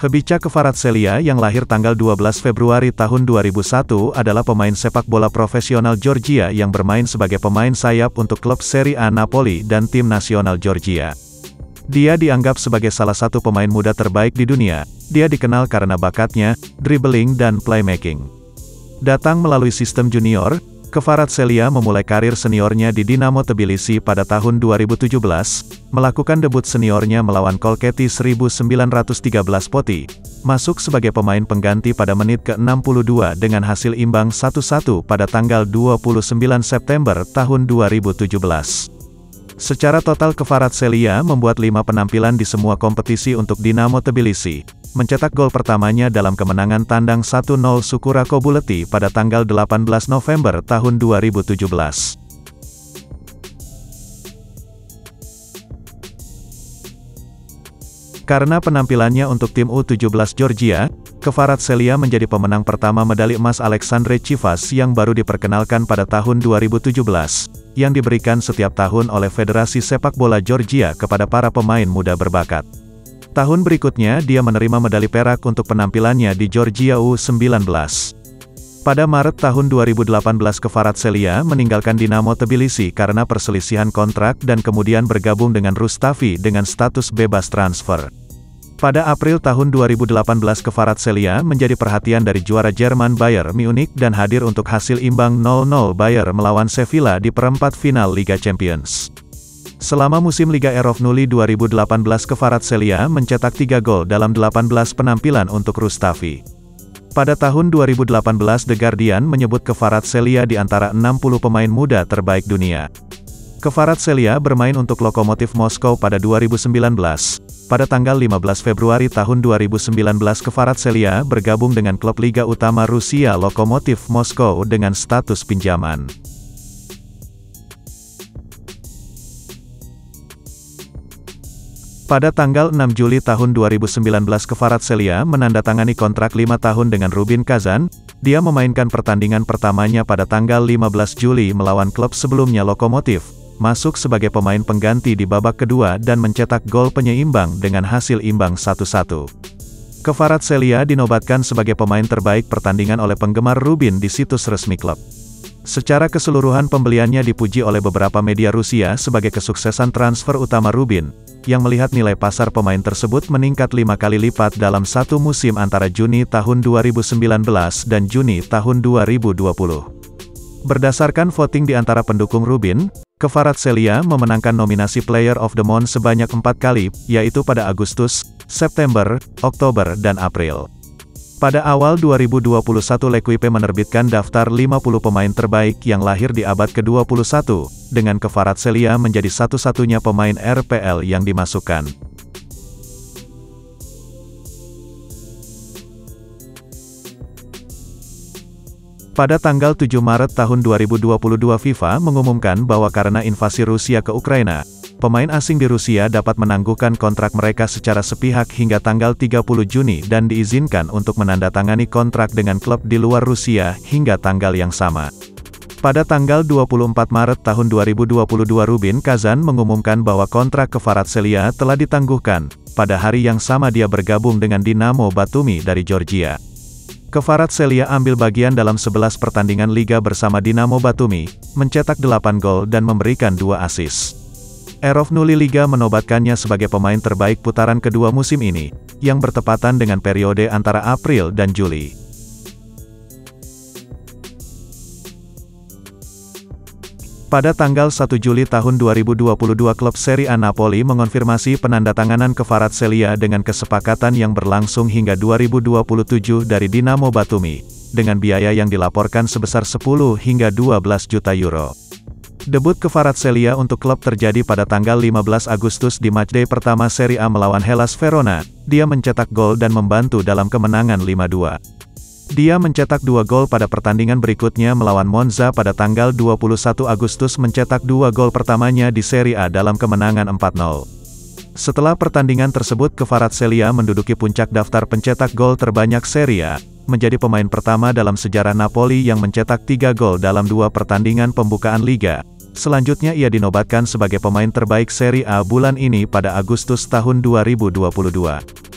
Hebica Kvaratskhelia yang lahir tanggal 12 Februari tahun 2001 adalah pemain sepak bola profesional Georgia yang bermain sebagai pemain sayap untuk klub Serie A Napoli dan tim nasional Georgia. Dia dianggap sebagai salah satu pemain muda terbaik di dunia. Dia dikenal karena bakatnya, dribbling dan playmaking. Datang melalui sistem junior, Kvaratskhelia memulai karir seniornya di Dinamo Tbilisi pada tahun 2017, melakukan debut seniornya melawan Kolketi 1913 Poti, masuk sebagai pemain pengganti pada menit ke-62 dengan hasil imbang 1-1 pada tanggal 29 September tahun 2017. Secara total Kvaratskhelia membuat lima penampilan di semua kompetisi untuk Dinamo Tbilisi, mencetak gol pertamanya dalam kemenangan tandang 1-0 Sukura Kobuleti pada tanggal 18 November tahun 2017. Karena penampilannya untuk tim U17 Georgia, Kvaratskhelia menjadi pemenang pertama medali emas Alexandre Chivas yang baru diperkenalkan pada tahun 2017, yang diberikan setiap tahun oleh Federasi Sepak Bola Georgia kepada para pemain muda berbakat. Tahun berikutnya dia menerima medali perak untuk penampilannya di Georgia U19. Pada Maret tahun 2018 Kvaratskhelia meninggalkan Dinamo Tbilisi karena perselisihan kontrak dan kemudian bergabung dengan Rustavi dengan status bebas transfer. Pada April tahun 2018 Kvaratskhelia menjadi perhatian dari juara Jerman Bayern Munich dan hadir untuk hasil imbang 0-0 Bayern melawan Sevilla di perempat final Liga Champions. Selama musim Liga Erof Nuli 2018 Kvaratskhelia mencetak 3 gol dalam 18 penampilan untuk Rustavi. Pada tahun 2018 The Guardian menyebut Kvaratskhelia di antara 60 pemain muda terbaik dunia. Kvaratskhelia bermain untuk Lokomotif Moskow pada 2019. Pada tanggal 15 Februari tahun 2019 Kvaratskhelia bergabung dengan klub Liga Utama Rusia Lokomotif Moskow dengan status pinjaman. Pada tanggal 6 Juli tahun 2019 Kvaratskhelia menandatangani kontrak 5 tahun dengan Rubin Kazan, dia memainkan pertandingan pertamanya pada tanggal 15 Juli melawan klub sebelumnya Lokomotif, masuk sebagai pemain pengganti di babak kedua dan mencetak gol penyeimbang dengan hasil imbang 1-1. Kvaratskhelia dinobatkan sebagai pemain terbaik pertandingan oleh penggemar Rubin di situs resmi klub. Secara keseluruhan pembeliannya dipuji oleh beberapa media Rusia sebagai kesuksesan transfer utama Rubin, yang melihat nilai pasar pemain tersebut meningkat lima kali lipat dalam satu musim antara Juni tahun 2019 dan Juni tahun 2020. Berdasarkan voting di antara pendukung Rubin, Kvaratskhelia memenangkan nominasi Player of the Month sebanyak empat kali, yaitu pada Agustus, September, Oktober dan April. Pada awal 2021 L'Equipe menerbitkan daftar 50 pemain terbaik yang lahir di abad ke-21, dengan Kvaratskhelia menjadi satu-satunya pemain RPL yang dimasukkan. Pada tanggal 7 Maret tahun 2022 FIFA mengumumkan bahwa karena invasi Rusia ke Ukraina, pemain asing di Rusia dapat menangguhkan kontrak mereka secara sepihak hingga tanggal 30 Juni dan diizinkan untuk menandatangani kontrak dengan klub di luar Rusia hingga tanggal yang sama. Pada tanggal 24 Maret tahun 2022 Rubin Kazan mengumumkan bahwa kontrak Kvaratskhelia telah ditangguhkan. Pada hari yang sama dia bergabung dengan Dinamo Batumi dari Georgia. Kvaratskhelia ambil bagian dalam 11 pertandingan liga bersama Dinamo Batumi, mencetak 8 gol dan memberikan 2 assist. Erof Nuli Liga menobatkannya sebagai pemain terbaik putaran kedua musim ini, yang bertepatan dengan periode antara April dan Juli. Pada tanggal 1 Juli tahun 2022 klub Serie A Napoli mengonfirmasi penandatanganan Kvaratskhelia dengan kesepakatan yang berlangsung hingga 2027 dari Dinamo Batumi, dengan biaya yang dilaporkan sebesar 10 hingga 12 juta euro. Debut Kvaratskhelia untuk klub terjadi pada tanggal 15 Agustus di matchday pertama Serie A melawan Hellas Verona. Dia mencetak gol dan membantu dalam kemenangan 5-2. Dia mencetak dua gol pada pertandingan berikutnya melawan Monza pada tanggal 21 Agustus mencetak dua gol pertamanya di Serie A dalam kemenangan 4-0. Setelah pertandingan tersebut Kvaratskhelia menduduki puncak daftar pencetak gol terbanyak Serie A, menjadi pemain pertama dalam sejarah Napoli yang mencetak tiga gol dalam dua pertandingan pembukaan Liga. Selanjutnya ia dinobatkan sebagai pemain terbaik Serie A bulan ini pada Agustus tahun 2022.